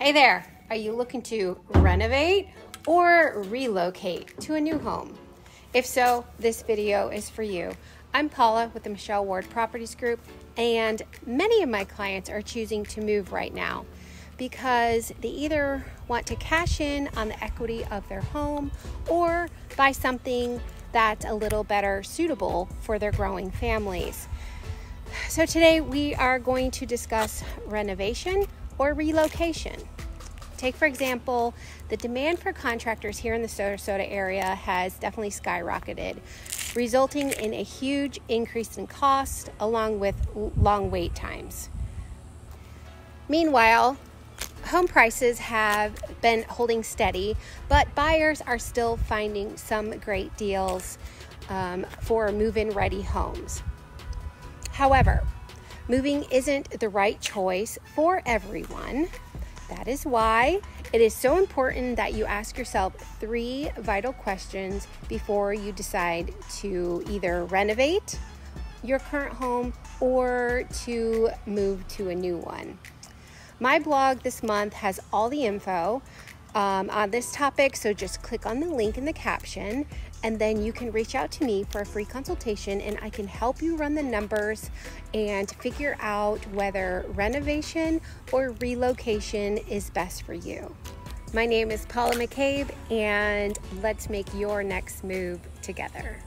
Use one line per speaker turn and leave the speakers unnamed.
Hey there, are you looking to renovate or relocate to a new home? If so, this video is for you. I'm Paula with the Michelle Ward Properties Group, and many of my clients are choosing to move right now because they either want to cash in on the equity of their home or buy something that's a little better suitable for their growing families. So, today we are going to discuss renovation or relocation. Take, for example, the demand for contractors here in the Sarasota area has definitely skyrocketed, resulting in a huge increase in cost along with long wait times. Meanwhile, home prices have been holding steady, but buyers are still finding some great deals um, for move in ready homes. However, moving isn't the right choice for everyone. That is why it is so important that you ask yourself three vital questions before you decide to either renovate your current home or to move to a new one. My blog this month has all the info um, on this topic, so just click on the link in the caption and then you can reach out to me for a free consultation and I can help you run the numbers and figure out whether renovation or relocation is best for you. My name is Paula McCabe, and let's make your next move together.